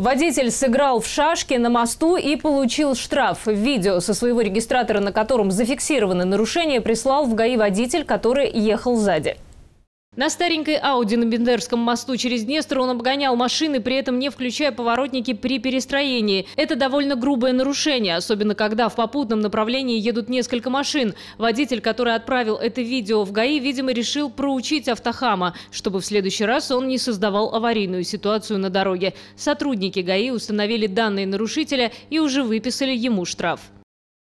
Водитель сыграл в шашки на мосту и получил штраф. Видео со своего регистратора, на котором зафиксированы нарушения, прислал в ГАИ водитель, который ехал сзади. На старенькой Ауди на Бендерском мосту через Днестр он обгонял машины, при этом не включая поворотники при перестроении. Это довольно грубое нарушение, особенно когда в попутном направлении едут несколько машин. Водитель, который отправил это видео в ГАИ, видимо, решил проучить автохама, чтобы в следующий раз он не создавал аварийную ситуацию на дороге. Сотрудники ГАИ установили данные нарушителя и уже выписали ему штраф.